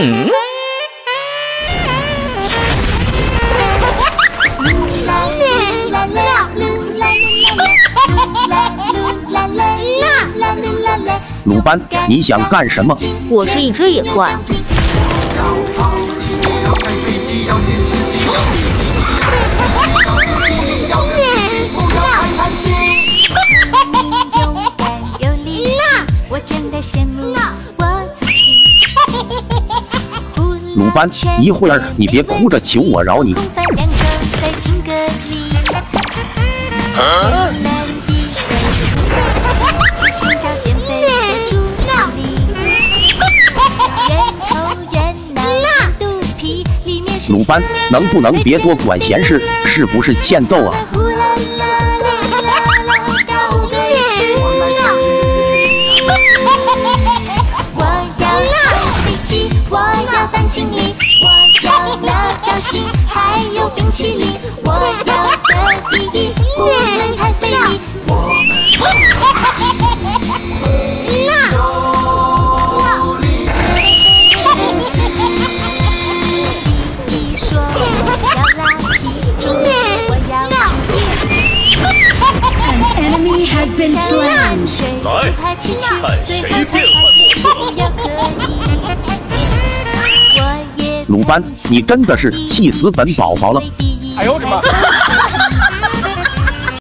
嗯。鲁班，你想干什么？我是一只野怪。鲁班，一会儿你别哭着求我饶你。鲁班，能不能别多管闲事？是不是欠揍啊？冰淇淋，我要的第一，不能太费力。我来，看谁变幻莫鲁班，你真的是气死本宝宝了！哎呦我的妈！